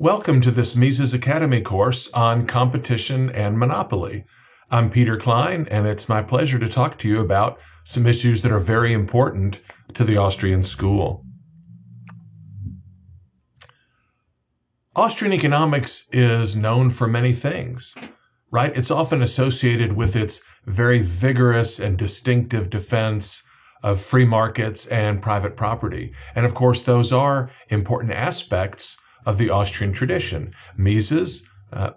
Welcome to this Mises Academy course on competition and monopoly. I'm Peter Klein, and it's my pleasure to talk to you about some issues that are very important to the Austrian school. Austrian economics is known for many things, right? It's often associated with its very vigorous and distinctive defense of free markets and private property. And of course, those are important aspects of the Austrian tradition. Mises uh,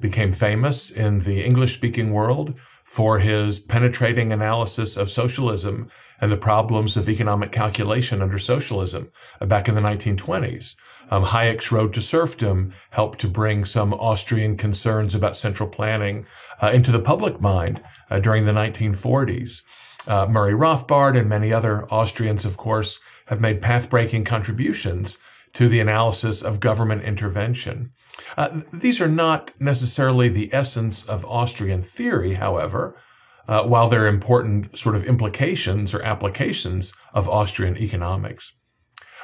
became famous in the English speaking world for his penetrating analysis of socialism and the problems of economic calculation under socialism uh, back in the 1920s. Um, Hayek's Road to Serfdom helped to bring some Austrian concerns about central planning uh, into the public mind uh, during the 1940s. Uh, Murray Rothbard and many other Austrians, of course, have made path breaking contributions to the analysis of government intervention. Uh, these are not necessarily the essence of Austrian theory, however, uh, while they're important sort of implications or applications of Austrian economics.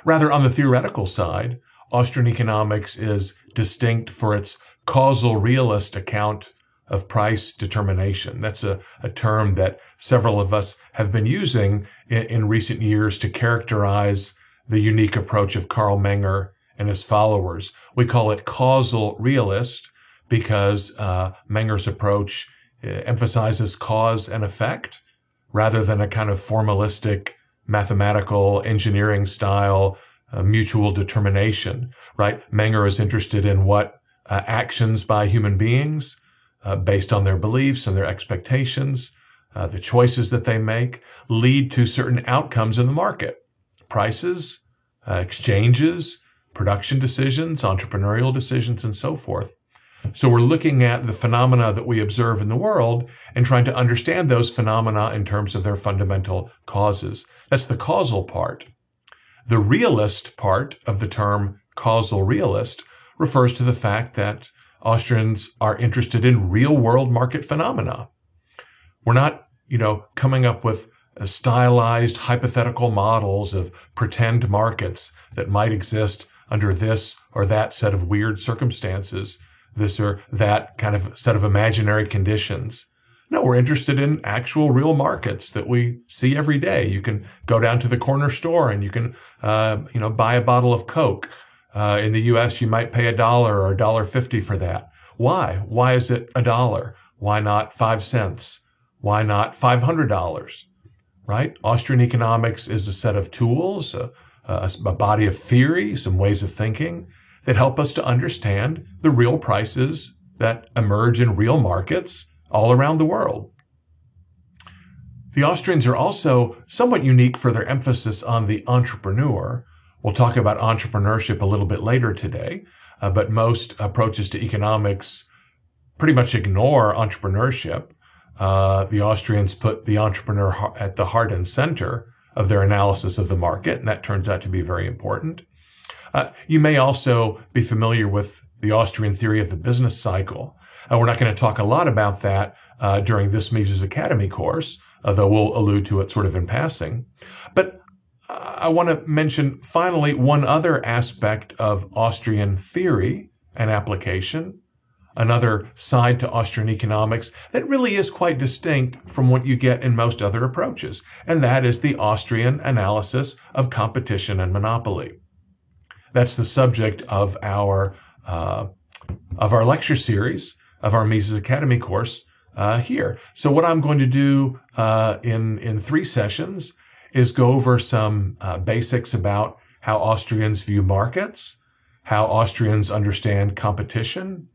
Rather, on the theoretical side, Austrian economics is distinct for its causal realist account of price determination. That's a, a term that several of us have been using in, in recent years to characterize the unique approach of Carl Menger and his followers. We call it causal realist because uh, Menger's approach uh, emphasizes cause and effect rather than a kind of formalistic mathematical engineering style uh, mutual determination, right? Menger is interested in what uh, actions by human beings uh, based on their beliefs and their expectations, uh, the choices that they make lead to certain outcomes in the market prices, uh, exchanges, production decisions, entrepreneurial decisions, and so forth. So we're looking at the phenomena that we observe in the world and trying to understand those phenomena in terms of their fundamental causes. That's the causal part. The realist part of the term causal realist refers to the fact that Austrians are interested in real world market phenomena. We're not, you know, coming up with stylized hypothetical models of pretend markets that might exist under this or that set of weird circumstances, this or that kind of set of imaginary conditions. No, we're interested in actual real markets that we see every day. You can go down to the corner store and you can, uh, you know, buy a bottle of Coke. Uh, in the U.S., you might pay a dollar or a dollar fifty for that. Why? Why is it a dollar? Why not five cents? Why not five hundred dollars? Right? Austrian economics is a set of tools, a, a, a, body of theory, some ways of thinking that help us to understand the real prices that emerge in real markets all around the world. The Austrians are also somewhat unique for their emphasis on the entrepreneur. We'll talk about entrepreneurship a little bit later today, uh, but most approaches to economics pretty much ignore entrepreneurship uh, the Austrians put the entrepreneur at the heart and center of their analysis of the market, and that turns out to be very important. Uh, you may also be familiar with the Austrian theory of the business cycle. Uh, we're not going to talk a lot about that uh, during this Mises Academy course, although we'll allude to it sort of in passing. But I want to mention finally one other aspect of Austrian theory and application, another side to Austrian economics that really is quite distinct from what you get in most other approaches, and that is the Austrian analysis of competition and monopoly. That's the subject of our uh, of our lecture series of our Mises Academy course uh, here. So what I'm going to do uh, in in three sessions is go over some uh, basics about how Austrians view markets, how Austrians understand competition,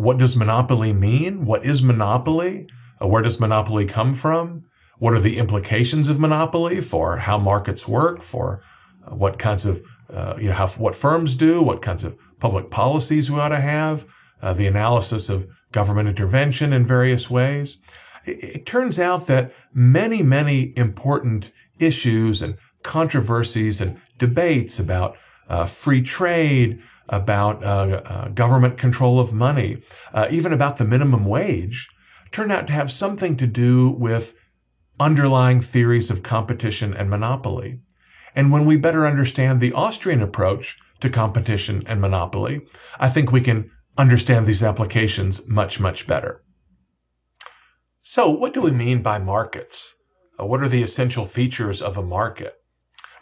what does monopoly mean? What is monopoly? Uh, where does monopoly come from? What are the implications of monopoly for how markets work, for uh, what kinds of, uh, you know, how, what firms do, what kinds of public policies we ought to have, uh, the analysis of government intervention in various ways. It, it turns out that many, many important issues and controversies and debates about uh, free trade, about uh, uh, government control of money, uh, even about the minimum wage, turn out to have something to do with underlying theories of competition and monopoly. And when we better understand the Austrian approach to competition and monopoly, I think we can understand these applications much, much better. So, what do we mean by markets? Uh, what are the essential features of a market?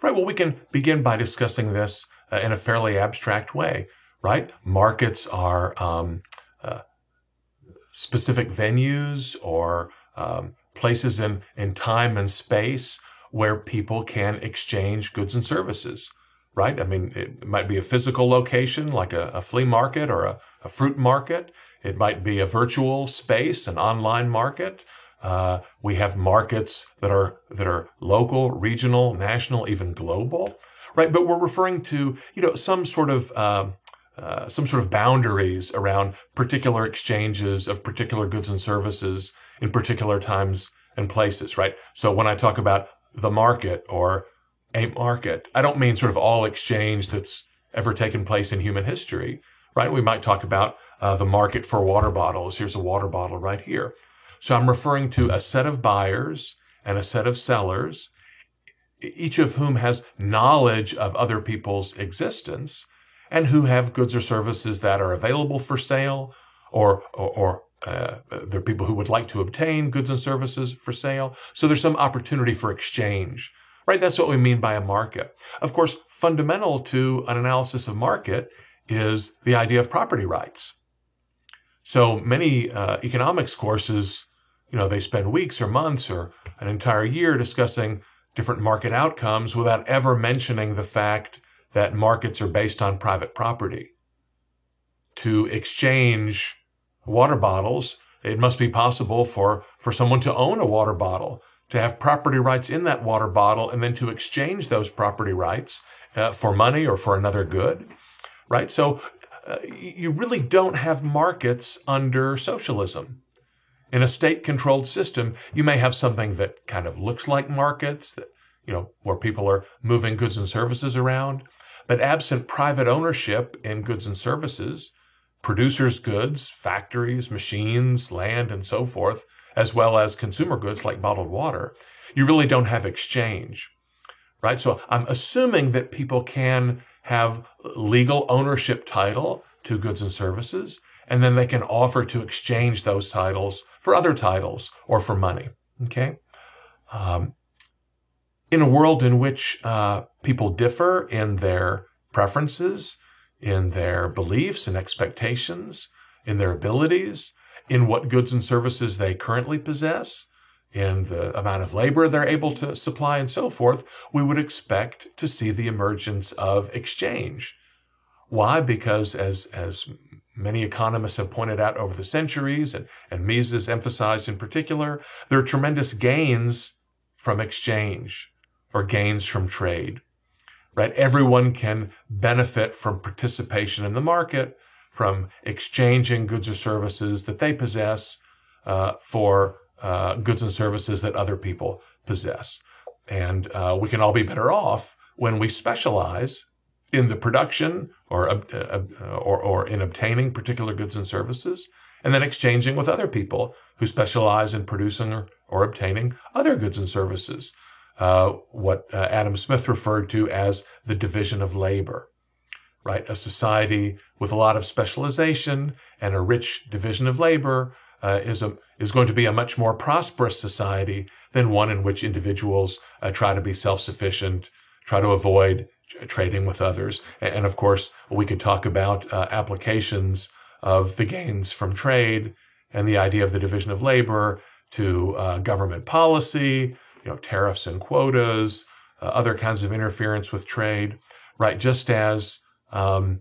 Right, well, we can begin by discussing this uh, in a fairly abstract way, right? Markets are um, uh, specific venues or um, places in, in time and space where people can exchange goods and services, right? I mean, it might be a physical location like a, a flea market or a, a, fruit market. It might be a virtual space, an online market. Uh, we have markets that are that are local, regional, national, even global, right? But we're referring to you know some sort of uh, uh, some sort of boundaries around particular exchanges of particular goods and services in particular times and places, right? So when I talk about the market or a market, I don't mean sort of all exchange that's ever taken place in human history, right? We might talk about uh, the market for water bottles. Here's a water bottle right here. So I'm referring to a set of buyers and a set of sellers, each of whom has knowledge of other people's existence and who have goods or services that are available for sale or, or, or uh, there are people who would like to obtain goods and services for sale. So there's some opportunity for exchange, right? That's what we mean by a market. Of course, fundamental to an analysis of market is the idea of property rights. So many uh, economics courses, you know, they spend weeks or months or an entire year discussing different market outcomes without ever mentioning the fact that markets are based on private property. To exchange water bottles, it must be possible for, for someone to own a water bottle, to have property rights in that water bottle, and then to exchange those property rights uh, for money or for another good, right? So uh, you really don't have markets under socialism. In a state controlled system, you may have something that kind of looks like markets, that, you know, where people are moving goods and services around. But absent private ownership in goods and services, producers' goods, factories, machines, land, and so forth, as well as consumer goods like bottled water, you really don't have exchange, right? So I'm assuming that people can have legal ownership title to goods and services, and then they can offer to exchange those titles for other titles or for money. Okay. Um, in a world in which uh, people differ in their preferences, in their beliefs and expectations, in their abilities, in what goods and services they currently possess, in the amount of labor they're able to supply, and so forth, we would expect to see the emergence of exchange. Why? Because as, as many economists have pointed out over the centuries, and, and Mises emphasized in particular, there are tremendous gains from exchange or gains from trade right? Everyone can benefit from participation in the market, from exchanging goods or services that they possess uh, for uh, goods and services that other people possess. And uh, we can all be better off when we specialize in the production or, uh, uh, or, or in obtaining particular goods and services and then exchanging with other people who specialize in producing or, or obtaining other goods and services uh, what uh, Adam Smith referred to as the division of labor, right? A society with a lot of specialization and a rich division of labor uh, is a is going to be a much more prosperous society than one in which individuals uh, try to be self-sufficient, try to avoid trading with others, and, of course we could talk about uh, applications of the gains from trade and the idea of the division of labor to uh, government policy, you know, tariffs and quotas, uh, other kinds of interference with trade, right? Just as um,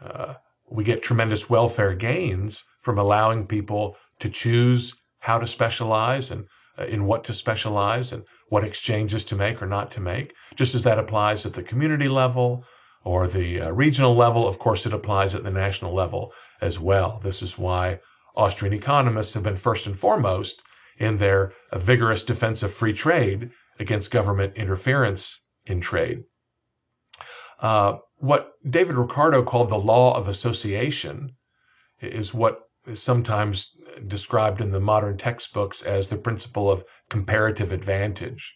uh, we get tremendous welfare gains from allowing people to choose how to specialize and uh, in what to specialize and what exchanges to make or not to make, just as that applies at the community level or the uh, regional level. Of course, it applies at the national level as well. This is why Austrian economists have been first and foremost in their vigorous defense of free trade against government interference in trade. Uh, what David Ricardo called the law of association is what is sometimes described in the modern textbooks as the principle of comparative advantage.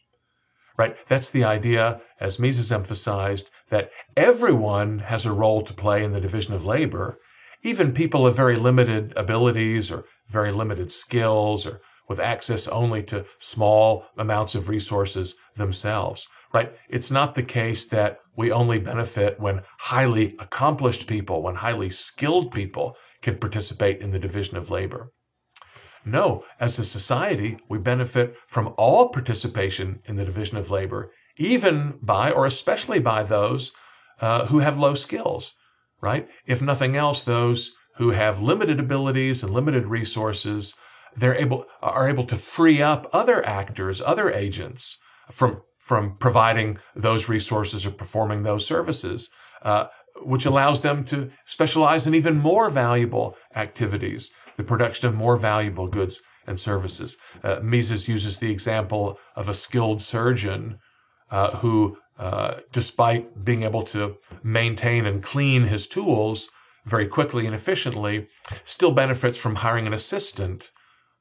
right? That's the idea, as Mises emphasized, that everyone has a role to play in the division of labor, even people of very limited abilities or very limited skills or with access only to small amounts of resources themselves, right? It's not the case that we only benefit when highly accomplished people, when highly skilled people can participate in the division of labor. No, as a society, we benefit from all participation in the division of labor, even by or especially by those uh, who have low skills, right? If nothing else, those who have limited abilities and limited resources, they're able are able to free up other actors, other agents from from providing those resources or performing those services, uh, which allows them to specialize in even more valuable activities the production of more valuable goods and services. Uh, Mises uses the example of a skilled surgeon uh, who, uh, despite being able to maintain and clean his tools very quickly and efficiently, still benefits from hiring an assistant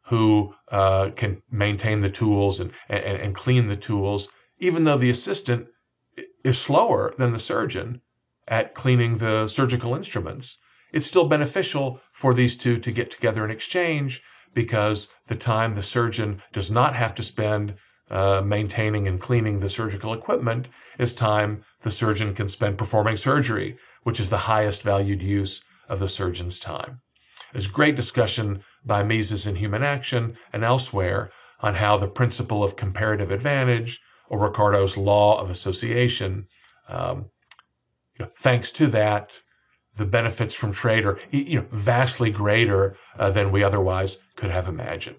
who uh, can maintain the tools and, and, and clean the tools, even though the assistant is slower than the surgeon at cleaning the surgical instruments it's still beneficial for these two to get together and exchange because the time the surgeon does not have to spend uh, maintaining and cleaning the surgical equipment is time the surgeon can spend performing surgery, which is the highest valued use of the surgeon's time. There's great discussion by Mises in Human Action and elsewhere on how the principle of comparative advantage or Ricardo's law of association, um, you know, thanks to that, the benefits from trade are you know, vastly greater uh, than we otherwise could have imagined.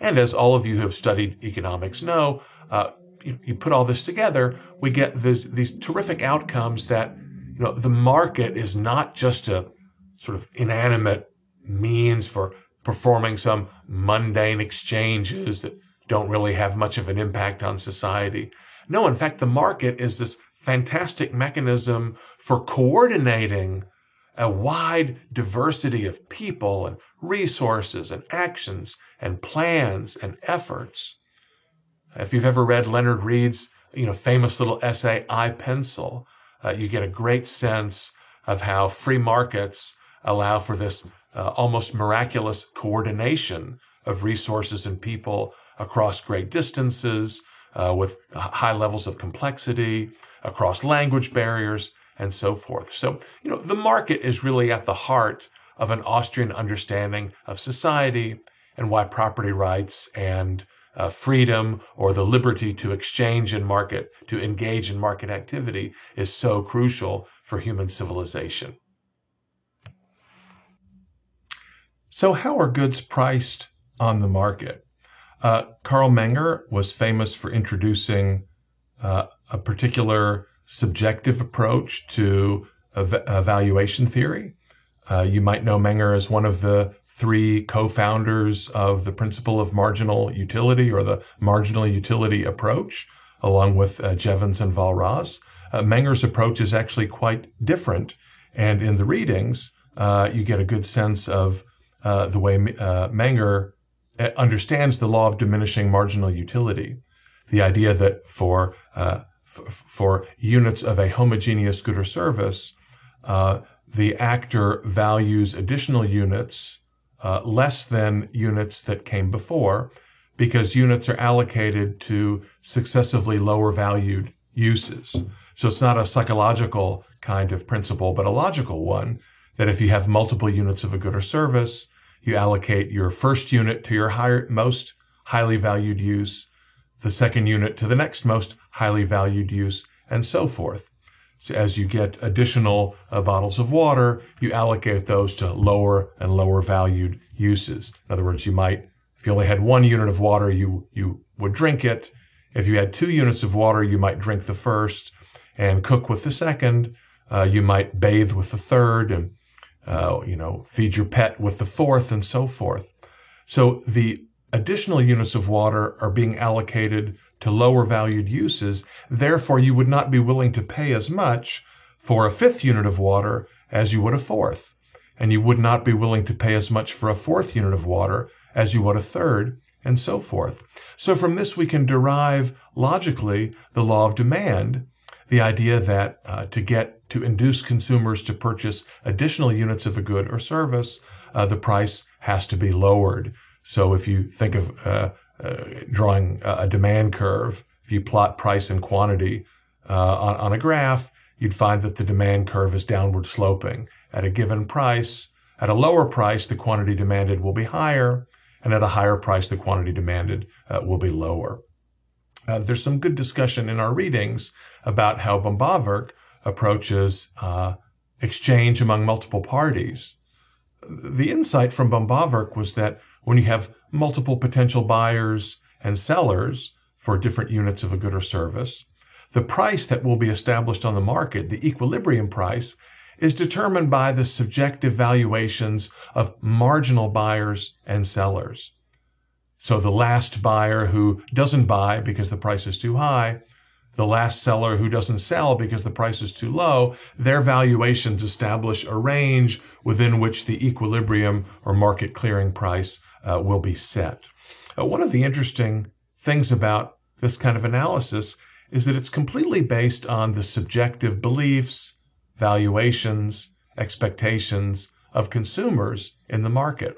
And as all of you who have studied economics know, uh, you, you, put all this together, we get this, these terrific outcomes that you know the market is not just a sort of inanimate means for performing some mundane exchanges that don't really have much of an impact on society. No, in fact, the market is this fantastic mechanism for coordinating a wide diversity of people and resources and actions and plans and efforts. If you've ever read Leonard Read's, you know, famous little essay, I Pencil, uh, you get a great sense of how free markets allow for this uh, almost miraculous coordination of resources and people across great distances, uh, with high levels of complexity, across language barriers, and so forth. So, you know, the market is really at the heart of an Austrian understanding of society and why property rights and uh, freedom or the liberty to exchange in market, to engage in market activity is so crucial for human civilization. So, how are goods priced on the market? Uh, Carl Menger was famous for introducing uh, a particular subjective approach to ev- evaluation theory. Uh, you might know Menger as one of the three co-founders of the principle of marginal utility or the marginal utility approach, along with uh, Jevons and Walras. Uh, Menger's approach is actually quite different, and in the readings, uh, you get a good sense of uh, the way Menger uh, understands the law of diminishing marginal utility, the idea that for uh, for units of a homogeneous good or service, uh, the actor values additional units uh, less than units that came before, because units are allocated to successively lower valued uses. So it's not a psychological kind of principle, but a logical one that if you have multiple units of a good or service, you allocate your first unit to your higher, most highly valued use, the second unit to the next most highly valued use, and so forth. So as you get additional uh, bottles of water, you allocate those to lower and lower valued uses. In other words, you might, if you only had one unit of water, you, you would drink it. If you had two units of water, you might drink the first and cook with the second. Uh, you might bathe with the third and uh, you know, feed your pet with the fourth and so forth. So the additional units of water are being allocated to lower valued uses. Therefore, you would not be willing to pay as much for a fifth unit of water as you would a fourth. and you would not be willing to pay as much for a fourth unit of water as you would a third, and so forth. So from this, we can derive logically the law of demand, the idea that uh, to get to induce consumers to purchase additional units of a good or service, uh, the price has to be lowered. So if you think of uh, uh drawing a demand curve, if you plot price and quantity uh, on, on a graph, you'd find that the demand curve is downward sloping. At a given price, at a lower price, the quantity demanded will be higher, and at a higher price, the quantity demanded uh, will be lower. Uh, there's some good discussion in our readings about how Böhm-Bawerk approaches uh, exchange among multiple parties. The insight from Böhm-Bawerk was that when you have multiple potential buyers and sellers for different units of a good or service, the price that will be established on the market, the equilibrium price, is determined by the subjective valuations of marginal buyers and sellers. So the last buyer who doesn't buy because the price is too high, the last seller who doesn't sell because the price is too low, their valuations establish a range within which the equilibrium or market clearing price uh, will be set. Uh, one of the interesting things about this kind of analysis is that it's completely based on the subjective beliefs, valuations, expectations of consumers in the market.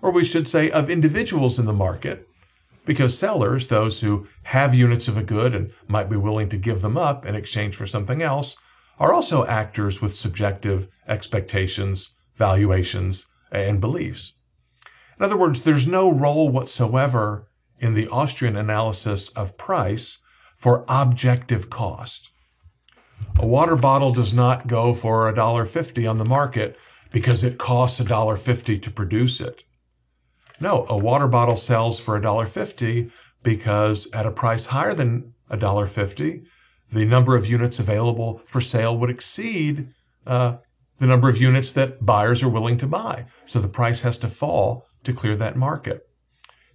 Or we should say of individuals in the market, because sellers, those who have units of a good and might be willing to give them up in exchange for something else, are also actors with subjective expectations, valuations, and beliefs. In other words, there's no role whatsoever in the Austrian analysis of price for objective cost. A water bottle does not go for $1.50 on the market because it costs $1.50 to produce it. No, a water bottle sells for $1.50 because at a price higher than $1.50, the number of units available for sale would exceed uh, the number of units that buyers are willing to buy. So the price has to fall to clear that market.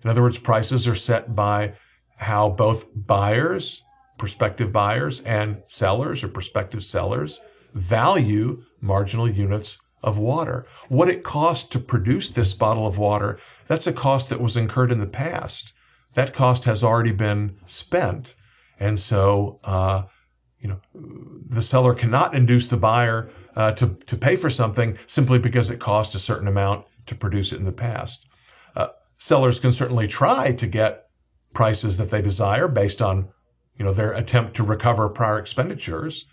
In other words, prices are set by how both buyers prospective buyers and sellers or prospective sellers value marginal units of water. What it cost to produce this bottle of water, that's a cost that was incurred in the past. That cost has already been spent. And so, uh, you know, the seller cannot induce the buyer uh, to, to pay for something simply because it cost a certain amount to produce it in the past. Uh, sellers can certainly try to get prices that they desire based on you know, their attempt to recover prior expenditures.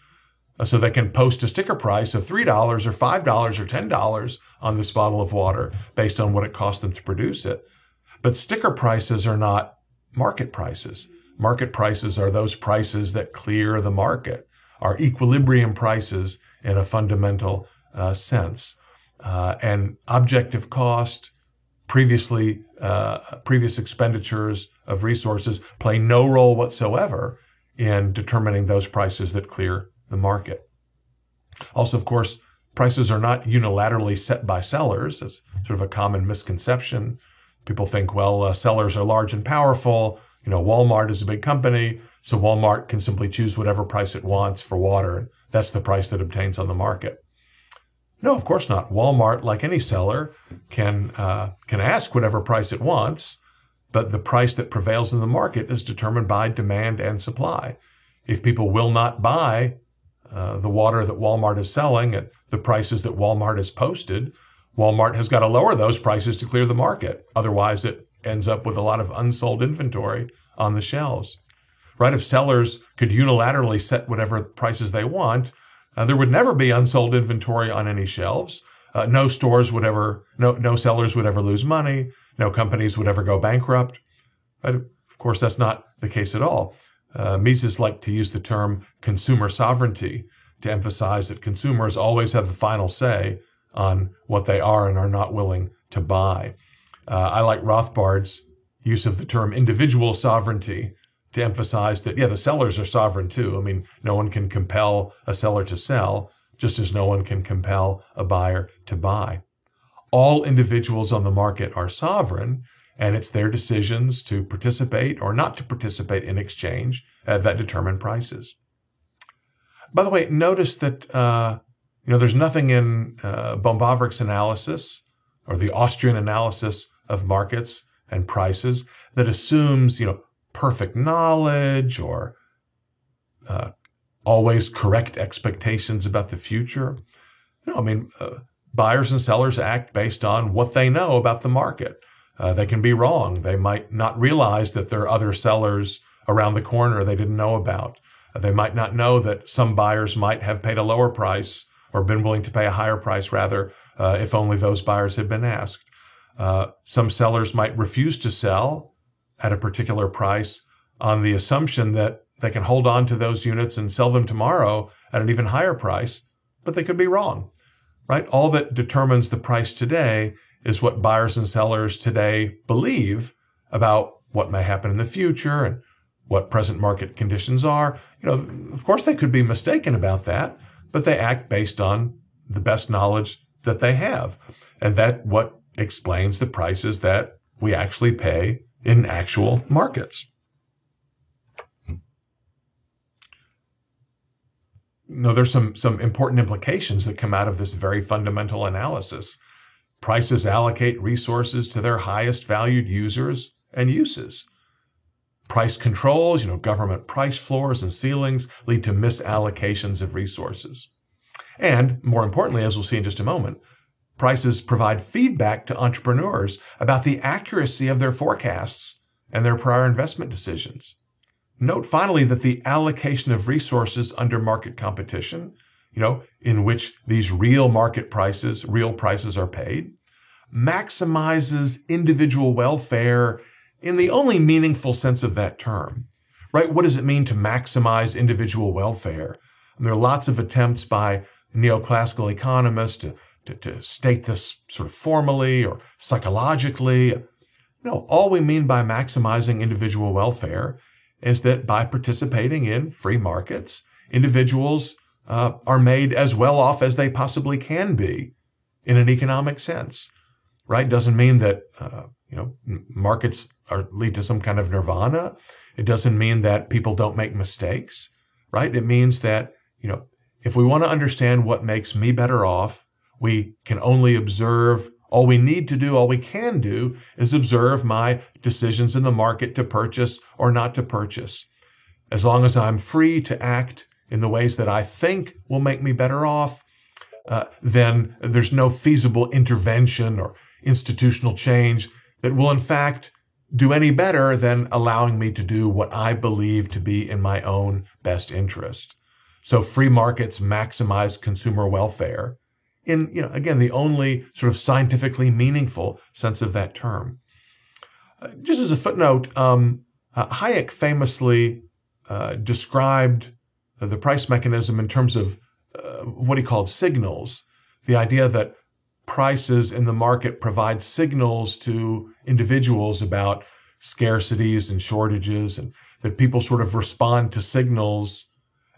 Uh, so they can post a sticker price of $3 or $5 or $10 on this bottle of water based on what it cost them to produce it. But sticker prices are not market prices. Market prices are those prices that clear the market, are equilibrium prices in a fundamental uh, sense. Uh, and objective cost, previously uh, previous expenditures of resources play no role whatsoever in determining those prices that clear the market. Also, of course, prices are not unilaterally set by sellers. It's sort of a common misconception. People think, well, uh, sellers are large and powerful. You know, Walmart is a big company, so Walmart can simply choose whatever price it wants for water, that's the price that obtains on the market. No, of course not. Walmart, like any seller, can uh, can ask whatever price it wants, but the price that prevails in the market is determined by demand and supply. If people will not buy uh, the water that Walmart is selling at the prices that Walmart has posted, Walmart has got to lower those prices to clear the market. Otherwise, it ends up with a lot of unsold inventory on the shelves. Right? If sellers could unilaterally set whatever prices they want, uh, there would never be unsold inventory on any shelves. Uh, no stores would ever, no, no sellers would ever lose money. No companies would ever go bankrupt. But of course, that's not the case at all. Uh, Mises liked to use the term consumer sovereignty to emphasize that consumers always have the final say on what they are and are not willing to buy. Uh, I like Rothbard's use of the term individual sovereignty to emphasize that, yeah, the sellers are sovereign too. I mean, no one can compel a seller to sell, just as no one can compel a buyer to buy. All individuals on the market are sovereign, and it's their decisions to participate or not to participate in exchange uh, that determine prices. By the way, notice that uh, You know, there's nothing in uh, analysis or the Austrian analysis of markets and prices that assumes, you know, perfect knowledge or uh, always correct expectations about the future. No, I mean, uh, buyers and sellers act based on what they know about the market. Uh, they can be wrong. They might not realize that there are other sellers around the corner they didn't know about. Uh, they might not know that some buyers might have paid a lower price or been willing to pay a higher price, rather, uh, if only those buyers had been asked. Uh, some sellers might refuse to sell at a particular price on the assumption that they can hold on to those units and sell them tomorrow at an even higher price, but they could be wrong, right? All that determines the price today is what buyers and sellers today believe about what may happen in the future and what present market conditions are. You know, of course, they could be mistaken about that, but they act based on the best knowledge that they have. And that what explains the prices that we actually pay in actual markets. no, there's some some important implications that come out of this very fundamental analysis. Prices allocate resources to their highest valued users and uses. Price controls, you know, government price floors and ceilings lead to misallocations of resources. And more importantly, as we'll see in just a moment, prices provide feedback to entrepreneurs about the accuracy of their forecasts and their prior investment decisions. Note finally that the allocation of resources under market competition, you know, in which these real market prices, real prices are paid, maximizes individual welfare in the only meaningful sense of that term. Right? What does it mean to maximize individual welfare? And there are lots of attempts by neoclassical economists to, to, to state this sort of formally or psychologically. No, all we mean by maximizing individual welfare is that by participating in free markets, individuals uh, are made as well off as they possibly can be in an economic sense, right? Doesn't mean that, uh, you know, markets are lead to some kind of nirvana. It doesn't mean that people don't make mistakes, right? It means that, you know, if we want to understand what makes me better off, we can only observe all we need to do, all we can do is observe my decisions in the market to purchase or not to purchase. As long as I'm free to act in the ways that I think will make me better off, uh, then there's no feasible intervention or institutional change that will in fact do any better than allowing me to do what I believe to be in my own best interest. So free markets maximize consumer welfare in, you know, again, the only sort of scientifically meaningful sense of that term. Uh, just as a footnote, um, uh, Hayek famously uh, described the price mechanism in terms of uh, what he called signals, the idea that prices in the market provide signals to individuals about scarcities and shortages, and that people sort of respond to signals,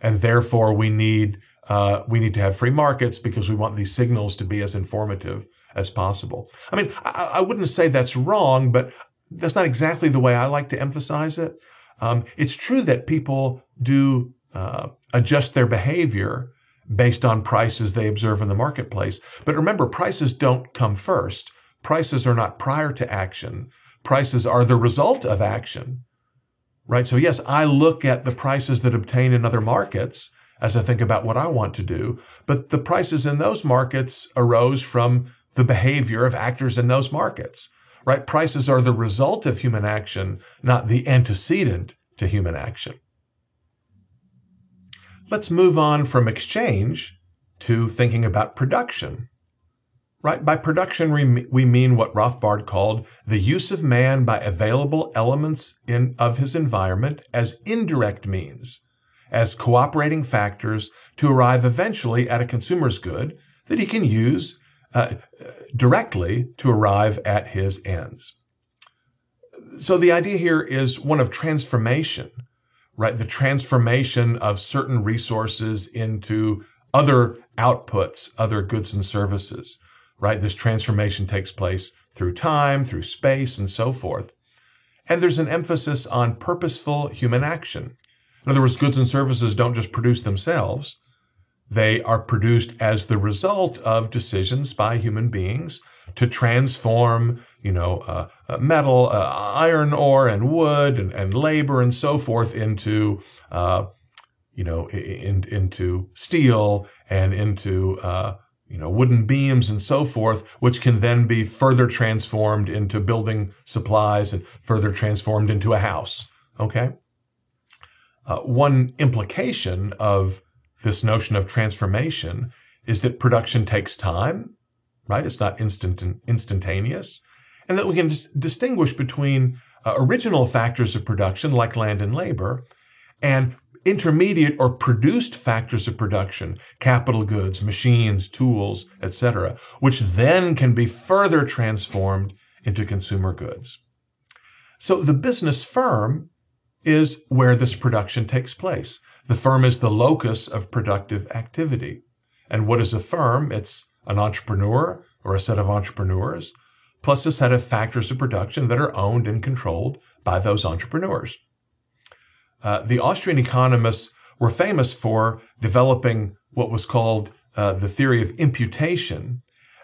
and therefore we need uh, we need to have free markets because we want these signals to be as informative as possible. I mean, I, I wouldn't say that's wrong, but that's not exactly the way I like to emphasize it. Um, it's true that people do uh, adjust their behavior based on prices they observe in the marketplace. But remember, prices don't come first. Prices are not prior to action. Prices are the result of action, right? So yes, I look at the prices that obtain in other markets as I think about what I want to do. But the prices in those markets arose from the behavior of actors in those markets, right? Prices are the result of human action, not the antecedent to human action. Let's move on from exchange to thinking about production. Right? By production, we mean what Rothbard called the use of man by available elements in, of his environment as indirect means as cooperating factors to arrive eventually at a consumer's good that he can use uh, directly to arrive at his ends. So the idea here is one of transformation, right? The transformation of certain resources into other outputs, other goods and services, right? This transformation takes place through time, through space, and so forth. And there's an emphasis on purposeful human action. In other words, goods and services don't just produce themselves. They are produced as the result of decisions by human beings to transform, you know, uh, uh, metal, uh, iron ore and wood and, and labor and so forth into, uh, you know, in, into steel and into, uh, you know, wooden beams and so forth, which can then be further transformed into building supplies and further transformed into a house. Okay. Uh, one implication of this notion of transformation is that production takes time, right? It's not instant instantaneous, and that we can dis- distinguish between uh, original factors of production like land and labor and intermediate or produced factors of production, capital goods, machines, tools, etc., which then can be further transformed into consumer goods. So the business firm is where this production takes place. The firm is the locus of productive activity. And what is a firm? It's an entrepreneur or a set of entrepreneurs, plus a set of factors of production that are owned and controlled by those entrepreneurs. Uh, the Austrian economists were famous for developing what was called uh, the theory of imputation,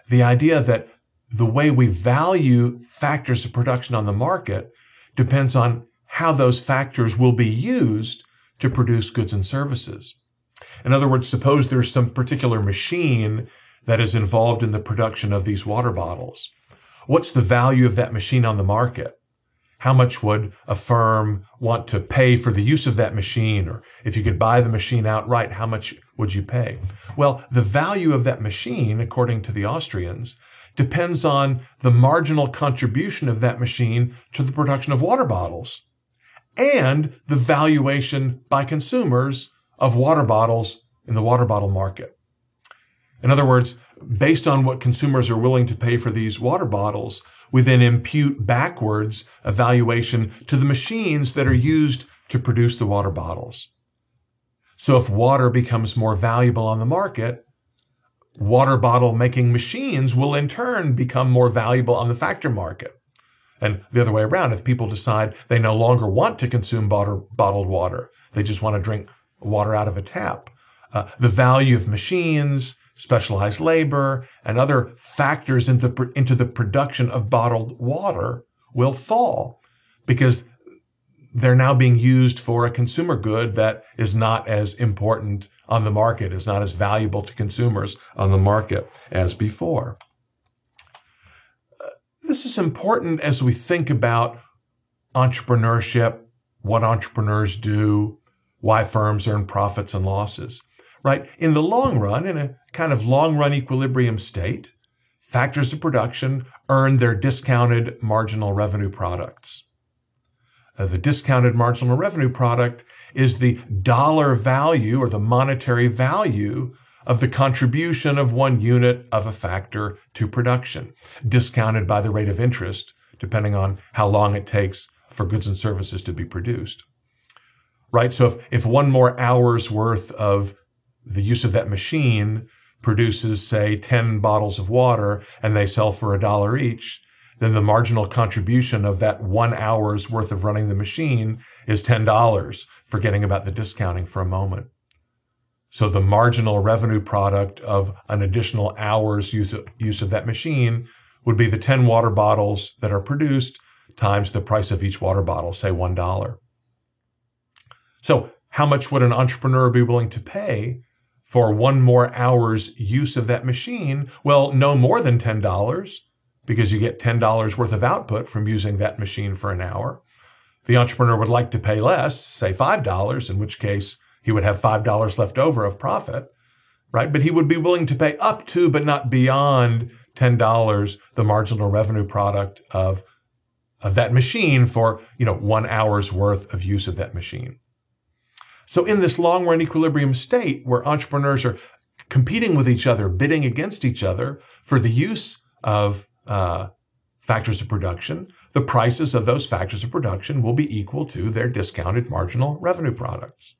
the idea that the way we value factors of production on the market depends on how those factors will be used to produce goods and services. In other words, suppose there's some particular machine that is involved in the production of these water bottles. What's the value of that machine on the market? How much would a firm want to pay for the use of that machine? Or if you could buy the machine outright, how much would you pay? Well, the value of that machine, according to the Austrians, depends on the marginal contribution of that machine to the production of water bottles and the valuation by consumers of water bottles in the water bottle market. In other words, based on what consumers are willing to pay for these water bottles, we then impute backwards a valuation to the machines that are used to produce the water bottles. So if water becomes more valuable on the market, water bottle making machines will in turn become more valuable on the factor market. And the other way around, if people decide they no longer want to consume bottled water, they just want to drink water out of a tap, uh, the value of machines, specialized labor, and other factors into, into the production of bottled water will fall because they're now being used for a consumer good that is not as important on the market, is not as valuable to consumers on the market as before. This is important as we think about entrepreneurship, what entrepreneurs do, why firms earn profits and losses, right? In the long run, in a kind of long run equilibrium state, factors of production earn their discounted marginal revenue products. Uh, the discounted marginal revenue product is the dollar value or the monetary value of the contribution of one unit of a factor to production, discounted by the rate of interest, depending on how long it takes for goods and services to be produced. Right? So if, if one more hour's worth of the use of that machine produces, say, 10 bottles of water and they sell for a dollar each, then the marginal contribution of that one hour's worth of running the machine is $10, forgetting about the discounting for a moment. So the marginal revenue product of an additional hour's use of, use of that machine would be the 10 water bottles that are produced times the price of each water bottle, say $1. So how much would an entrepreneur be willing to pay for one more hour's use of that machine? Well, no more than $10 because you get $10 worth of output from using that machine for an hour. The entrepreneur would like to pay less, say $5, in which case he would have $5 left over of profit, right? But he would be willing to pay up to, but not beyond $10, the marginal revenue product of, of that machine for, you know, one hour's worth of use of that machine. So in this long run equilibrium state where entrepreneurs are competing with each other, bidding against each other for the use of uh, factors of production, the prices of those factors of production will be equal to their discounted marginal revenue products.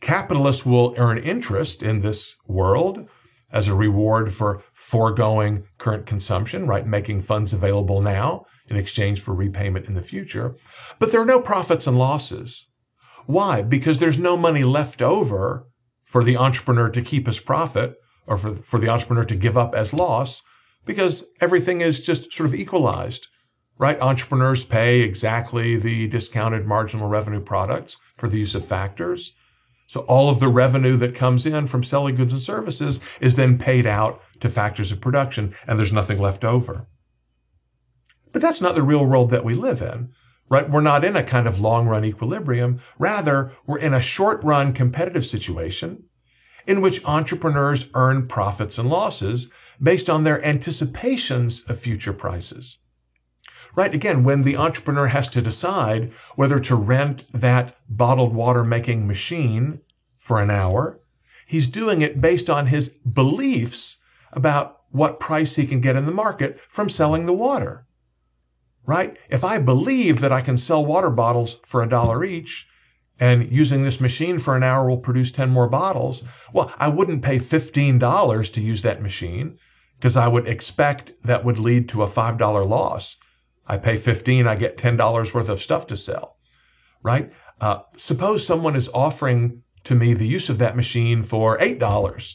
Capitalists will earn interest in this world as a reward for foregoing current consumption, right? Making funds available now in exchange for repayment in the future. But there are no profits and losses. Why? Because there's no money left over for the entrepreneur to keep as profit or for, for the entrepreneur to give up as loss because everything is just sort of equalized, right? Entrepreneurs pay exactly the discounted marginal revenue products for the use of factors. So all of the revenue that comes in from selling goods and services is then paid out to factors of production and there's nothing left over. But that's not the real world that we live in, right? We're not in a kind of long run equilibrium. Rather, we're in a short run competitive situation in which entrepreneurs earn profits and losses based on their anticipations of future prices. Right? Again, when the entrepreneur has to decide whether to rent that bottled water making machine for an hour, he's doing it based on his beliefs about what price he can get in the market from selling the water right? If I believe that I can sell water bottles for a dollar each and using this machine for an hour will produce 10 more bottles, well, I wouldn't pay $15 to use that machine because I would expect that would lead to a $5 loss. I pay 15, I get $10 worth of stuff to sell, right? Uh, suppose someone is offering to me the use of that machine for $8.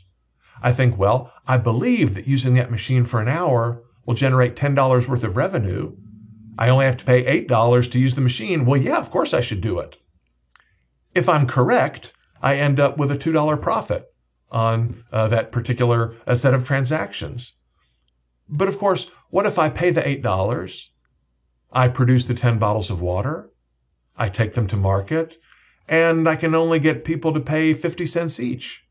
I think, well, I believe that using that machine for an hour will generate $10 worth of revenue. I only have to pay $8 to use the machine. Well, yeah, of course I should do it. If I'm correct, I end up with a $2 profit on uh, that particular uh, set of transactions. But of course, what if I pay the $8? I produce the 10 bottles of water. I take them to market and I can only get people to pay 50 cents each.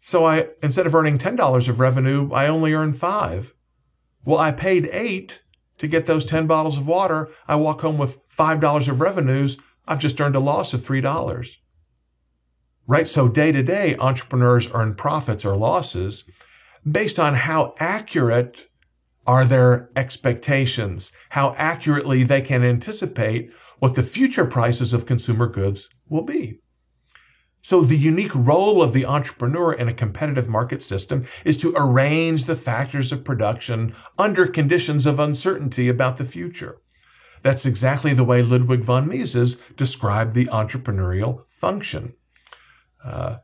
So I, instead of earning $10 of revenue, I only earn five. Well, I paid eight to get those 10 bottles of water, I walk home with $5 of revenues. I've just earned a loss of $3. Right? So day to day, entrepreneurs earn profits or losses based on how accurate are their expectations, how accurately they can anticipate what the future prices of consumer goods will be. So the unique role of the entrepreneur in a competitive market system is to arrange the factors of production under conditions of uncertainty about the future. That's exactly the way Ludwig von Mises described the entrepreneurial function. Uh,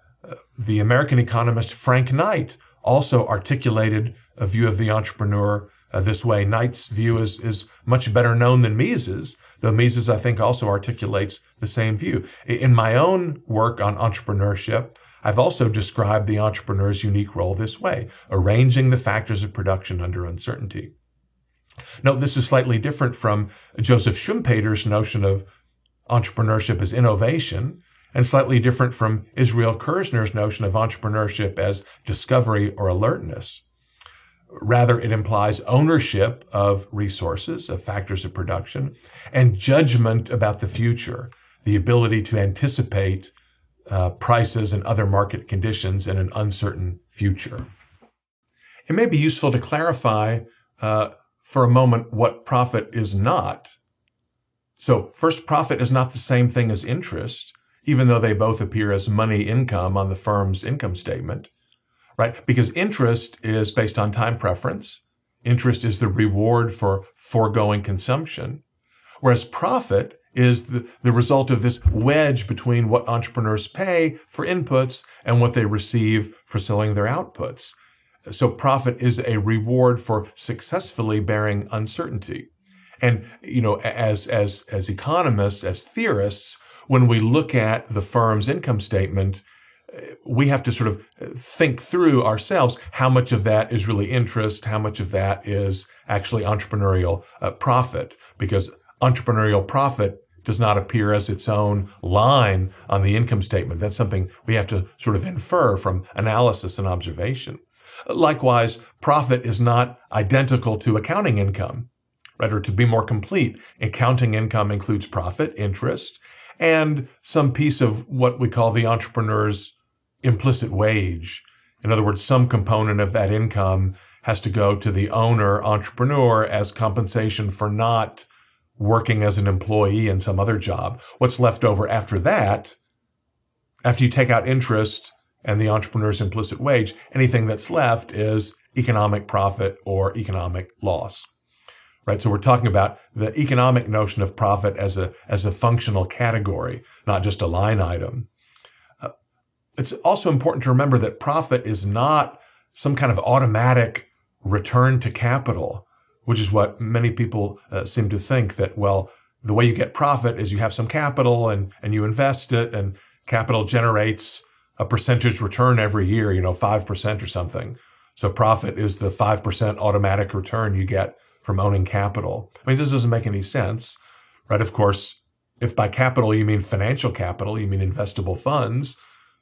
the American economist Frank Knight also articulated a view of the entrepreneur uh, this way. Knight's view is, is much better known than Mises, though Mises, I think, also articulates the same view. In my own work on entrepreneurship, I've also described the entrepreneur's unique role this way, arranging the factors of production under uncertainty. Note this is slightly different from Joseph Schumpeter's notion of entrepreneurship as innovation, and slightly different from Israel Kirzner's notion of entrepreneurship as discovery or alertness. Rather, it implies ownership of resources, of factors of production, and judgment about the future, the ability to anticipate uh, prices and other market conditions in an uncertain future. It may be useful to clarify uh, for a moment what profit is not. So, first, profit is not the same thing as interest, even though they both appear as money income on the firm's income statement right? Because interest is based on time preference. Interest is the reward for foregoing consumption. Whereas profit is the, the result of this wedge between what entrepreneurs pay for inputs and what they receive for selling their outputs. So profit is a reward for successfully bearing uncertainty. And, you know, as, as, as economists, as theorists, when we look at the firm's income statement, we have to sort of think through ourselves how much of that is really interest, how much of that is actually entrepreneurial uh, profit, because entrepreneurial profit does not appear as its own line on the income statement. That's something we have to sort of infer from analysis and observation. Likewise, profit is not identical to accounting income. Right, or to be more complete, accounting income includes profit, interest, and some piece of what we call the entrepreneur's implicit wage. In other words, some component of that income has to go to the owner, entrepreneur, as compensation for not working as an employee in some other job. What's left over after that, after you take out interest and the entrepreneur's implicit wage, anything that's left is economic profit or economic loss. Right? So we're talking about the economic notion of profit as a, as a functional category, not just a line item. It's also important to remember that profit is not some kind of automatic return to capital, which is what many people uh, seem to think that, well, the way you get profit is you have some capital and, and you invest it and capital generates a percentage return every year, you know, 5% or something. So profit is the 5% automatic return you get from owning capital. I mean, this doesn't make any sense, right? Of course, if by capital you mean financial capital, you mean investable funds,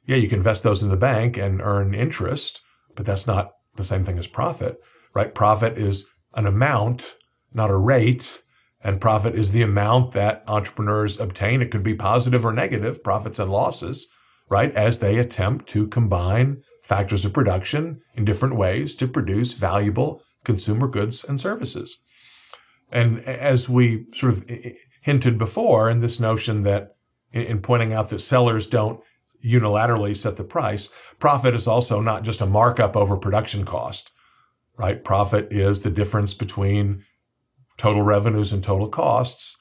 yeah, you can invest those in the bank and earn interest, but that's not the same thing as profit, right? Profit is an amount, not a rate. And profit is the amount that entrepreneurs obtain. It could be positive or negative, profits and losses, right? As they attempt to combine factors of production in different ways to produce valuable consumer goods and services. And as we sort of hinted before in this notion that in pointing out that sellers don't unilaterally set the price, profit is also not just a markup over production cost, right? Profit is the difference between total revenues and total costs.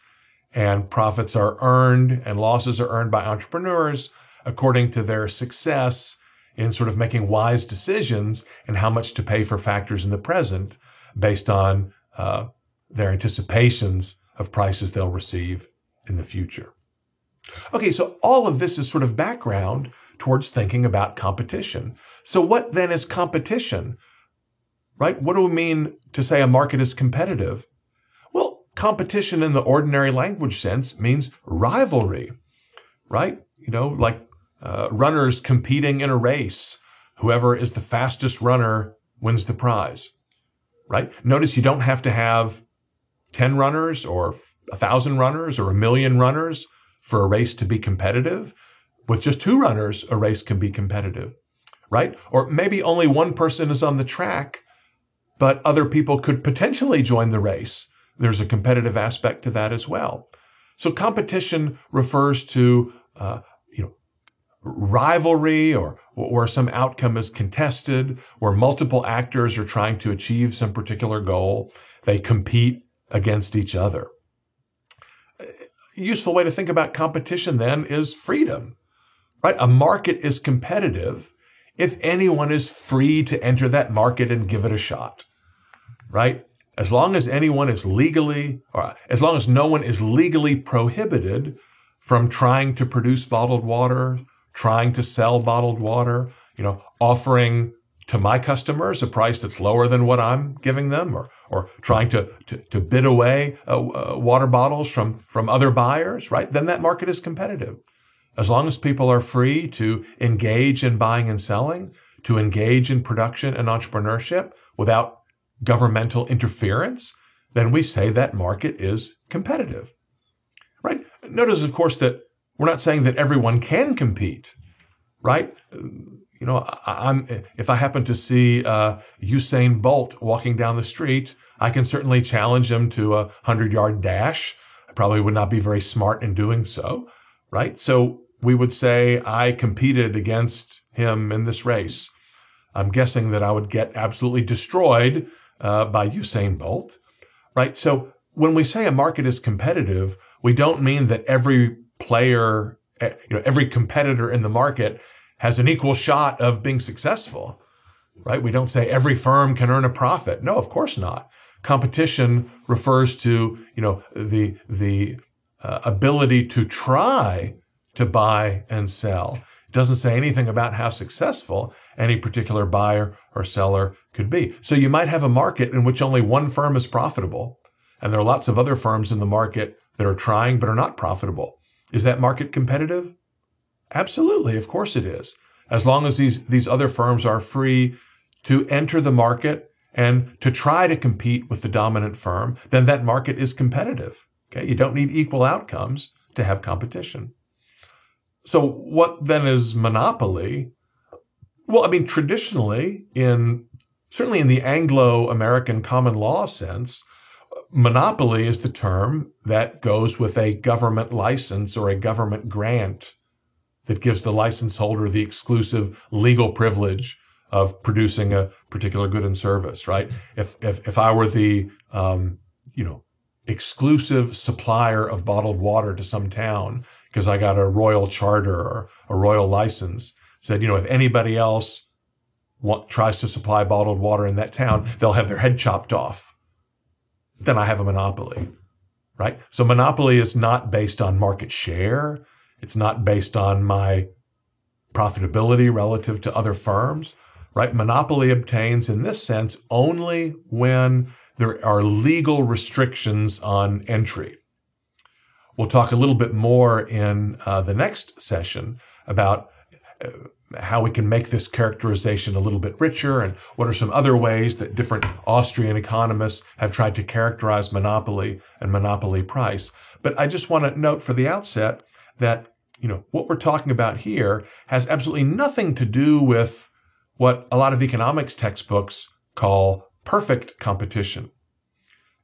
And profits are earned and losses are earned by entrepreneurs according to their success in sort of making wise decisions and how much to pay for factors in the present based on uh, their anticipations of prices they'll receive in the future. Okay, so all of this is sort of background towards thinking about competition. So what then is competition? Right? What do we mean to say a market is competitive? Well, competition in the ordinary language sense means rivalry, right? You know, like uh, runners competing in a race. Whoever is the fastest runner wins the prize, right? Notice you don't have to have 10 runners or a thousand runners or a million runners for a race to be competitive. With just two runners, a race can be competitive, right? Or maybe only one person is on the track, but other people could potentially join the race. There's a competitive aspect to that as well. So competition refers to, uh, you know, rivalry or where some outcome is contested, where multiple actors are trying to achieve some particular goal. They compete against each other useful way to think about competition then is freedom, right? A market is competitive if anyone is free to enter that market and give it a shot, right? As long as anyone is legally, or as long as no one is legally prohibited from trying to produce bottled water, trying to sell bottled water, you know, offering to my customers a price that's lower than what I'm giving them or, or trying to, to, to bid away uh, uh, water bottles from, from other buyers, right? Then that market is competitive. As long as people are free to engage in buying and selling, to engage in production and entrepreneurship without governmental interference, then we say that market is competitive, right? Notice, of course, that we're not saying that everyone can compete, right? You know, I, am if I happen to see uh, Usain Bolt walking down the street, I can certainly challenge him to a hundred yard dash. I probably would not be very smart in doing so, right? So we would say I competed against him in this race. I'm guessing that I would get absolutely destroyed uh, by Usain Bolt, right? So when we say a market is competitive, we don't mean that every player, eh, you know, every competitor in the market has an equal shot of being successful, right? We don't say every firm can earn a profit. No, of course not. Competition refers to, you know, the, the uh, ability to try to buy and sell. It doesn't say anything about how successful any particular buyer or seller could be. So you might have a market in which only one firm is profitable, and there are lots of other firms in the market that are trying but are not profitable. Is that market competitive? Absolutely. Of course it is. As long as these, these other firms are free to enter the market and to try to compete with the dominant firm, then that market is competitive. Okay. You don't need equal outcomes to have competition. So what then is monopoly? Well, I mean, traditionally in, certainly in the Anglo-American common law sense, monopoly is the term that goes with a government license or a government grant that gives the license holder the exclusive legal privilege of producing a particular good and service, right? If, if, if I were the, um, you know, exclusive supplier of bottled water to some town because I got a royal charter or a royal license, said, you know, if anybody else want, tries to supply bottled water in that town, they'll have their head chopped off. Then I have a monopoly, right? So monopoly is not based on market share. It's not based on my profitability relative to other firms, right? Monopoly obtains in this sense only when there are legal restrictions on entry. We'll talk a little bit more in uh, the next session about uh, how we can make this characterization a little bit richer and what are some other ways that different Austrian economists have tried to characterize monopoly and monopoly price. But I just want to note for the outset that you know what we're talking about here has absolutely nothing to do with what a lot of economics textbooks call perfect competition.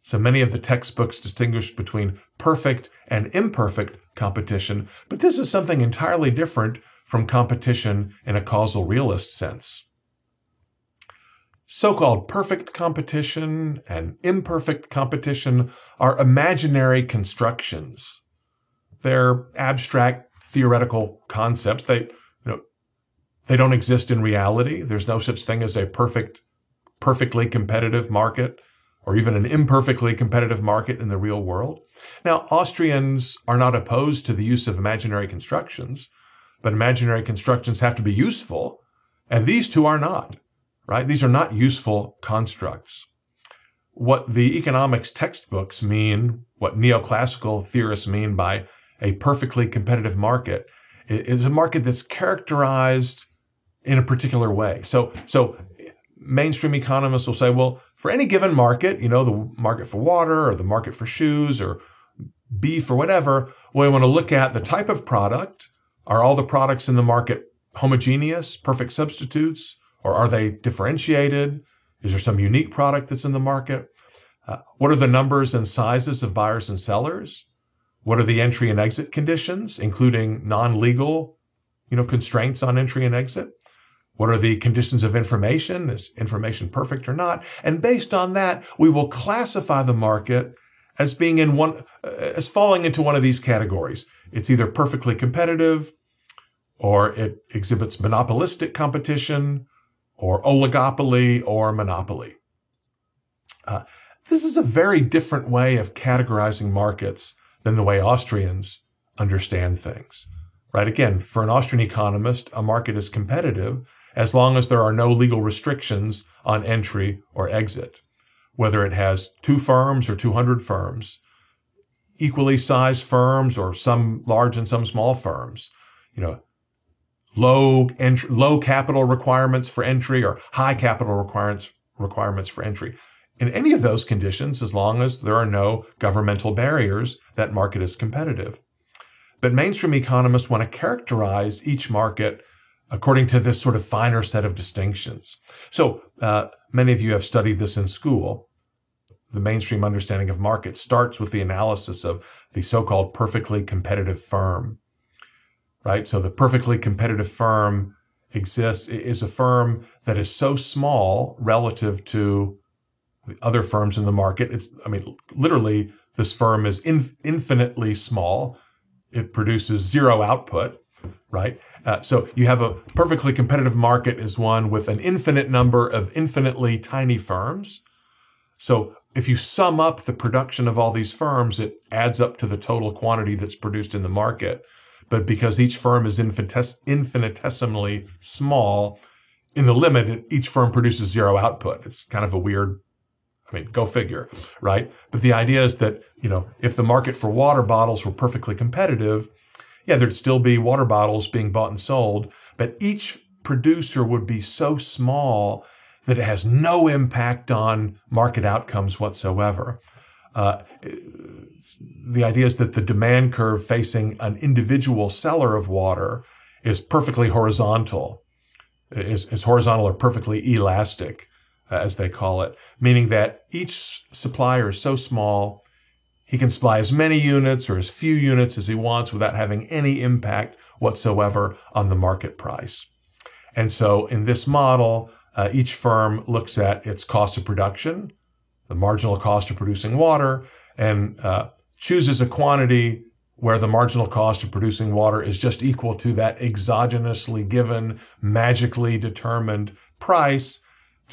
So many of the textbooks distinguish between perfect and imperfect competition, but this is something entirely different from competition in a causal realist sense. So-called perfect competition and imperfect competition are imaginary constructions. They're abstract theoretical concepts. They, you know, they don't exist in reality. There's no such thing as a perfect, perfectly competitive market or even an imperfectly competitive market in the real world. Now, Austrians are not opposed to the use of imaginary constructions, but imaginary constructions have to be useful, and these two are not, right? These are not useful constructs. What the economics textbooks mean, what neoclassical theorists mean by a perfectly competitive market is a market that's characterized in a particular way. So, so mainstream economists will say, well, for any given market, you know, the market for water or the market for shoes or beef or whatever, we want to look at the type of product. Are all the products in the market homogeneous, perfect substitutes, or are they differentiated? Is there some unique product that's in the market? Uh, what are the numbers and sizes of buyers and sellers? What are the entry and exit conditions, including non-legal, you know, constraints on entry and exit? What are the conditions of information? Is information perfect or not? And based on that, we will classify the market as being in one, uh, as falling into one of these categories. It's either perfectly competitive, or it exhibits monopolistic competition, or oligopoly, or monopoly. Uh, this is a very different way of categorizing markets than the way Austrians understand things. Right? Again, for an Austrian economist, a market is competitive as long as there are no legal restrictions on entry or exit. Whether it has two firms or 200 firms, equally sized firms or some large and some small firms, you know, low entry, low capital requirements for entry or high capital requirements requirements for entry in any of those conditions as long as there are no governmental barriers, that market is competitive. But mainstream economists want to characterize each market according to this sort of finer set of distinctions. So uh, many of you have studied this in school. The mainstream understanding of markets starts with the analysis of the so-called perfectly competitive firm, right? So the perfectly competitive firm exists, is a firm that is so small relative to other firms in the market. It's, I mean, literally, this firm is in, infinitely small. It produces zero output, right? Uh, so you have a perfectly competitive market is one with an infinite number of infinitely tiny firms. So if you sum up the production of all these firms, it adds up to the total quantity that's produced in the market. But because each firm is infinitesimally small, in the limit, each firm produces zero output. It's kind of a weird I mean, go figure, right? But the idea is that, you know, if the market for water bottles were perfectly competitive, yeah, there'd still be water bottles being bought and sold, but each producer would be so small that it has no impact on market outcomes whatsoever. Uh, the idea is that the demand curve facing an individual seller of water is perfectly horizontal, is, is horizontal or perfectly elastic. Uh, as they call it, meaning that each supplier is so small, he can supply as many units or as few units as he wants without having any impact whatsoever on the market price. And so in this model, uh, each firm looks at its cost of production, the marginal cost of producing water, and uh, chooses a quantity where the marginal cost of producing water is just equal to that exogenously given, magically determined price,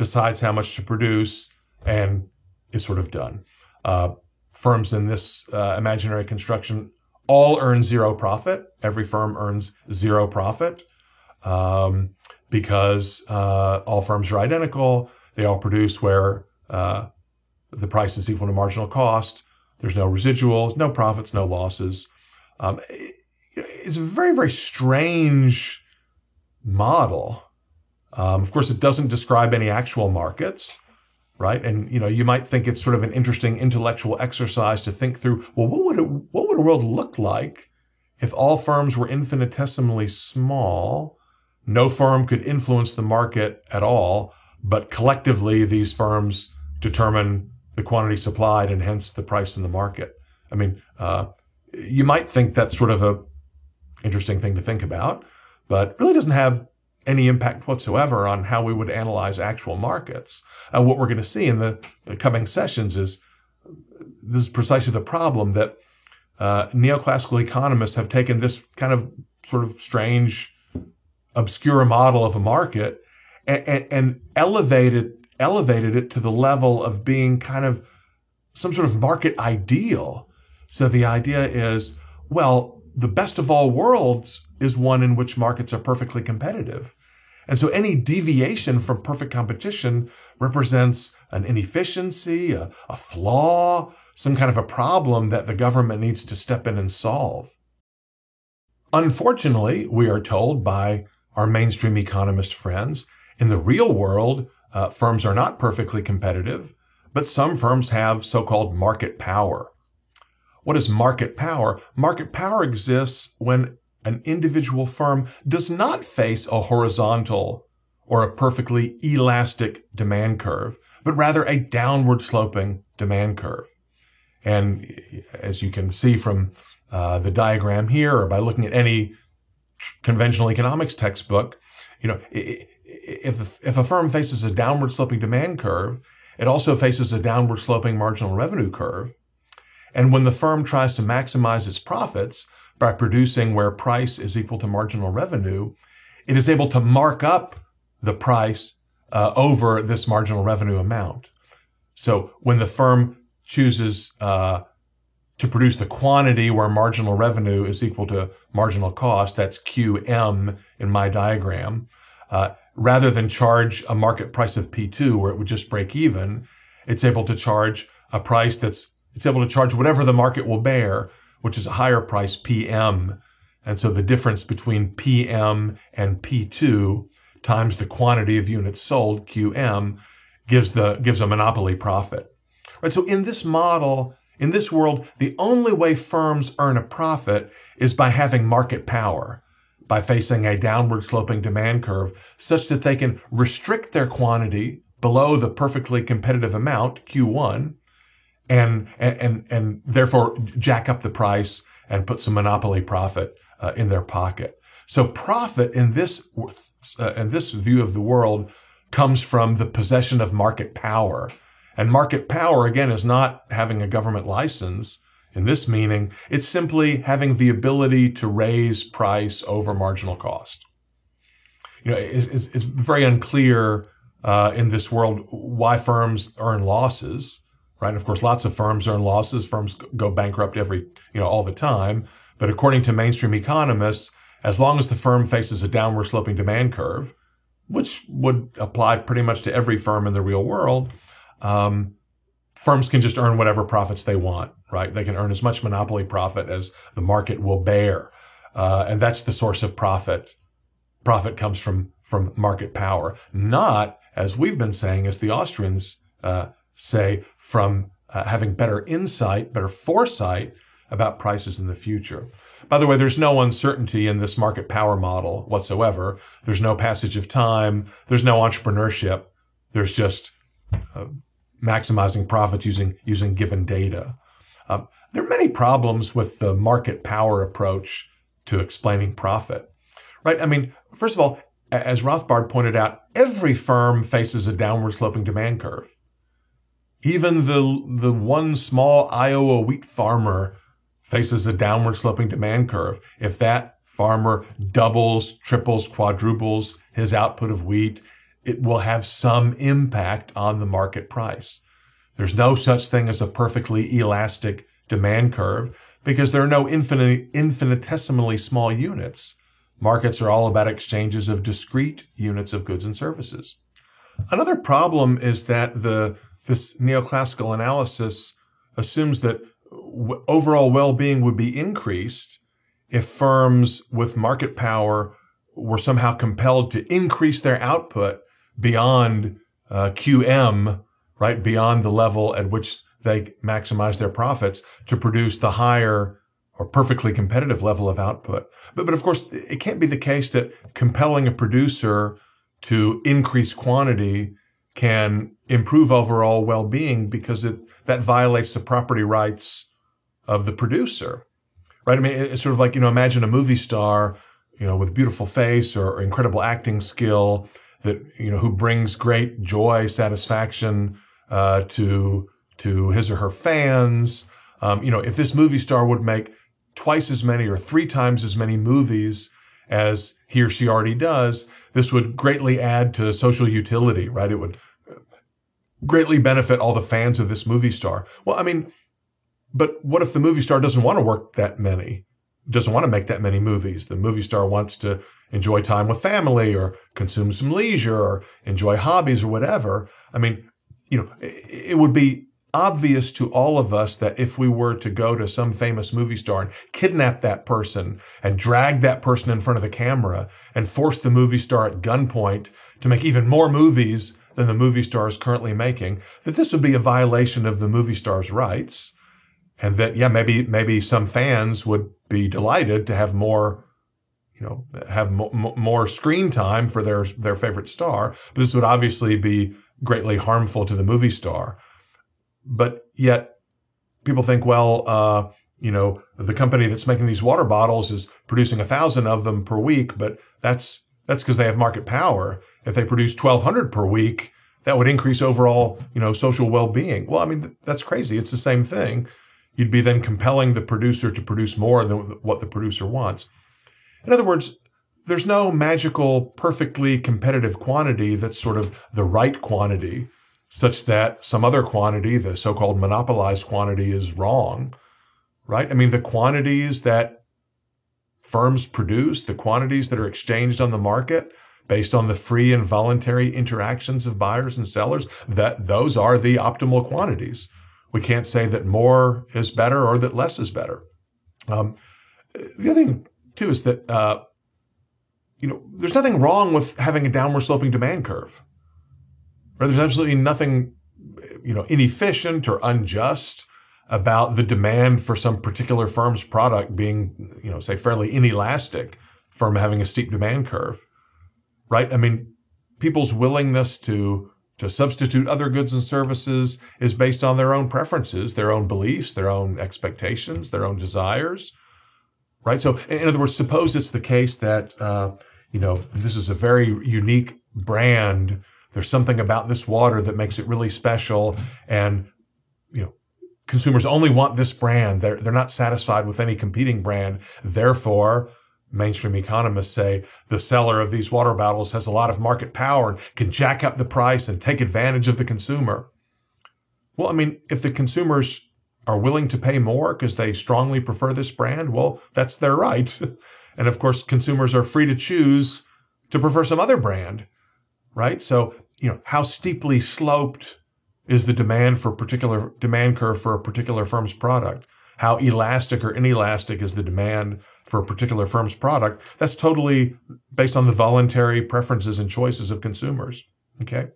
decides how much to produce, and is sort of done. Uh, firms in this uh, imaginary construction all earn zero profit. Every firm earns zero profit um, because uh, all firms are identical. They all produce where uh, the price is equal to marginal cost. There's no residuals, no profits, no losses. Um, it's a very, very strange model. Um, of course, it doesn't describe any actual markets, right? And you know, you might think it's sort of an interesting intellectual exercise to think through. Well, what would it, what would a world look like if all firms were infinitesimally small? No firm could influence the market at all, but collectively, these firms determine the quantity supplied and hence the price in the market. I mean, uh, you might think that's sort of a interesting thing to think about, but really doesn't have any impact whatsoever on how we would analyze actual markets. Uh, what we're going to see in the coming sessions is this is precisely the problem that uh, neoclassical economists have taken this kind of sort of strange, obscure model of a market and, and, and elevated elevated it to the level of being kind of some sort of market ideal. So the idea is, well, the best of all worlds is one in which markets are perfectly competitive. And so any deviation from perfect competition represents an inefficiency, a, a, flaw, some kind of a problem that the government needs to step in and solve. Unfortunately, we are told by our mainstream economist friends, in the real world, uh, firms are not perfectly competitive, but some firms have so-called market power. What is market power? Market power exists when an individual firm does not face a horizontal or a perfectly elastic demand curve, but rather a downward sloping demand curve. And as you can see from uh, the diagram here, or by looking at any conventional economics textbook, you know, if, if a firm faces a downward sloping demand curve, it also faces a downward sloping marginal revenue curve. And when the firm tries to maximize its profits by producing where price is equal to marginal revenue, it is able to mark up the price uh, over this marginal revenue amount. So when the firm chooses uh, to produce the quantity where marginal revenue is equal to marginal cost, that's QM in my diagram, uh, rather than charge a market price of P2 where it would just break even, it's able to charge a price that's, it's able to charge whatever the market will bear, which is a higher price PM. And so the difference between PM and P2 times the quantity of units sold, QM, gives the, gives a monopoly profit. Right. So in this model, in this world, the only way firms earn a profit is by having market power by facing a downward sloping demand curve such that they can restrict their quantity below the perfectly competitive amount, Q1, and, and, and therefore jack up the price and put some monopoly profit uh, in their pocket. So profit in this, uh, in this view of the world comes from the possession of market power. And market power, again, is not having a government license in this meaning, it's simply having the ability to raise price over marginal cost. You know, it's, it's, it's very unclear uh, in this world why firms earn losses, right? Of course, lots of firms earn losses. Firms go bankrupt every, you know, all the time. But according to mainstream economists, as long as the firm faces a downward sloping demand curve, which would apply pretty much to every firm in the real world, um, firms can just earn whatever profits they want, right? They can earn as much monopoly profit as the market will bear. Uh, and that's the source of profit. Profit comes from, from market power, not, as we've been saying, as the Austrians uh, say, from uh, having better insight, better foresight about prices in the future. By the way, there's no uncertainty in this market power model whatsoever. There's no passage of time. There's no entrepreneurship. There's just uh, maximizing profits using using given data. Um, there are many problems with the market power approach to explaining profit, right? I mean, first of all, as Rothbard pointed out, every firm faces a downward sloping demand curve. Even the the one small Iowa wheat farmer faces a downward sloping demand curve, if that farmer doubles, triples, quadruples his output of wheat, it will have some impact on the market price. There's no such thing as a perfectly elastic demand curve because there are no infinite, infinitesimally small units. Markets are all about exchanges of discrete units of goods and services. Another problem is that the this neoclassical analysis assumes that overall well-being would be increased if firms with market power were somehow compelled to increase their output beyond uh, QM, right, beyond the level at which they maximize their profits to produce the higher or perfectly competitive level of output. But, but of course, it can't be the case that compelling a producer to increase quantity can improve overall well-being because it, that violates the property rights of the producer, right? I mean, it's sort of like, you know, imagine a movie star, you know, with beautiful face or, or incredible acting skill that, you know, who brings great joy, satisfaction, uh, to, to his or her fans. Um, you know, if this movie star would make twice as many or three times as many movies as he or she already does, this would greatly add to social utility, right? It would greatly benefit all the fans of this movie star. Well, I mean, but what if the movie star doesn't want to work that many? Doesn't want to make that many movies. The movie star wants to enjoy time with family or consume some leisure or enjoy hobbies or whatever. I mean, you know, it would be obvious to all of us that if we were to go to some famous movie star and kidnap that person and drag that person in front of the camera and force the movie star at gunpoint to make even more movies than the movie star is currently making, that this would be a violation of the movie star's rights. And that, yeah, maybe, maybe some fans would be delighted to have more, you know, have more screen time for their, their favorite star. But this would obviously be greatly harmful to the movie star. But yet people think, well, uh, you know, the company that's making these water bottles is producing a thousand of them per week, but that's, that's because they have market power. If they produce 1200 per week, that would increase overall, you know, social well-being. Well, I mean, that's crazy. It's the same thing. You'd be then compelling the producer to produce more than what the producer wants. In other words, there's no magical, perfectly competitive quantity that's sort of the right quantity such that some other quantity, the so-called monopolized quantity is wrong, right? I mean, the quantities that firms produce, the quantities that are exchanged on the market based on the free and voluntary interactions of buyers and sellers, that those are the optimal quantities. We can't say that more is better or that less is better. Um, the other thing too is that, uh, you know, there's nothing wrong with having a downward sloping demand curve there's absolutely nothing, you know, inefficient or unjust about the demand for some particular firm's product being, you know, say fairly inelastic from having a steep demand curve, right? I mean, people's willingness to to substitute other goods and services is based on their own preferences, their own beliefs, their own expectations, their own desires, right? So, in other words, suppose it's the case that uh, you know this is a very unique brand there's something about this water that makes it really special. And, you know, consumers only want this brand. They're, they're not satisfied with any competing brand. Therefore, mainstream economists say the seller of these water bottles has a lot of market power and can jack up the price and take advantage of the consumer. Well, I mean, if the consumers are willing to pay more because they strongly prefer this brand, well, that's their right. And of course, consumers are free to choose to prefer some other brand right? So, you know, how steeply sloped is the demand for a particular demand curve for a particular firm's product? How elastic or inelastic is the demand for a particular firm's product? That's totally based on the voluntary preferences and choices of consumers. Okay.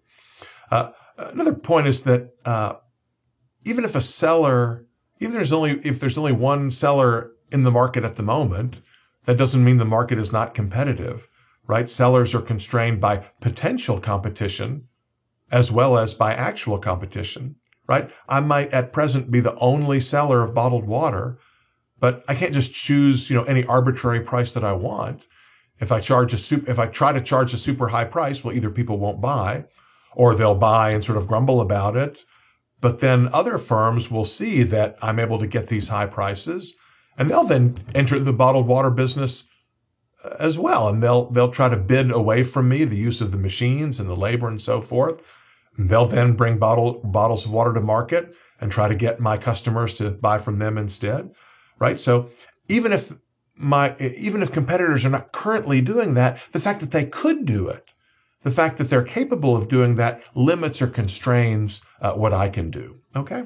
Uh, another point is that uh, even if a seller, even there's only if there's only one seller in the market at the moment, that doesn't mean the market is not competitive right? Sellers are constrained by potential competition as well as by actual competition, right? I might at present be the only seller of bottled water, but I can't just choose, you know, any arbitrary price that I want. If I charge a super, if I try to charge a super high price, well, either people won't buy or they'll buy and sort of grumble about it. But then other firms will see that I'm able to get these high prices And they'll then enter the bottled water business as well. And they'll, they'll try to bid away from me the use of the machines and the labor and so forth. And they'll then bring bottle, bottles of water to market and try to get my customers to buy from them instead. Right. So even if my, even if competitors are not currently doing that, the fact that they could do it, the fact that they're capable of doing that limits or constrains uh, what I can do. Okay.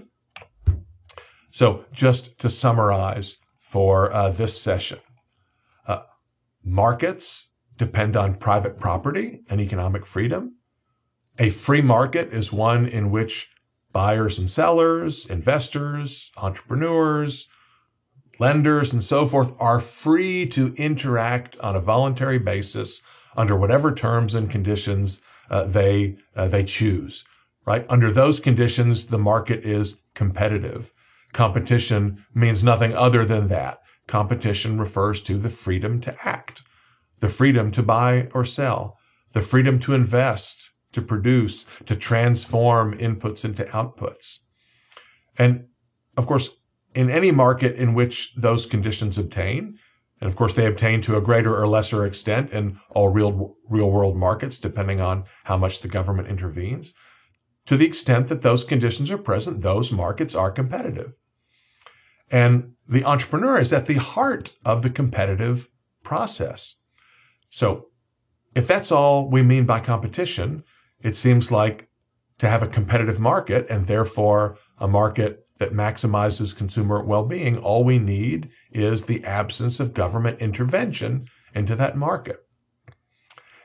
So just to summarize for uh, this session, markets depend on private property and economic freedom. A free market is one in which buyers and sellers, investors, entrepreneurs, lenders, and so forth are free to interact on a voluntary basis under whatever terms and conditions uh, they uh, they choose. Right under those conditions, the market is competitive. Competition means nothing other than that. Competition refers to the freedom to act, the freedom to buy or sell, the freedom to invest, to produce, to transform inputs into outputs. And of course, in any market in which those conditions obtain, and of course they obtain to a greater or lesser extent in all real, real world markets, depending on how much the government intervenes, to the extent that those conditions are present, those markets are competitive. And the entrepreneur is at the heart of the competitive process. So if that's all we mean by competition, it seems like to have a competitive market and therefore a market that maximizes consumer well-being, all we need is the absence of government intervention into that market.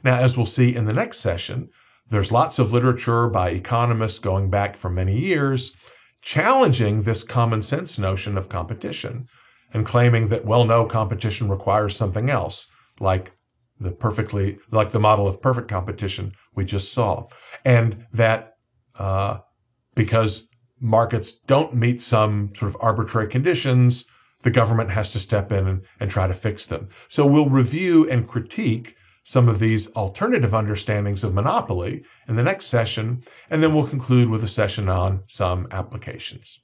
Now, as we'll see in the next session, there's lots of literature by economists going back for many years challenging this common sense notion of competition and claiming that, well, no, competition requires something else, like the perfectly, like the model of perfect competition we just saw. And that, uh, because markets don't meet some sort of arbitrary conditions, the government has to step in and, and try to fix them. So we'll review and critique some of these alternative understandings of monopoly in the next session, and then we'll conclude with a session on some applications.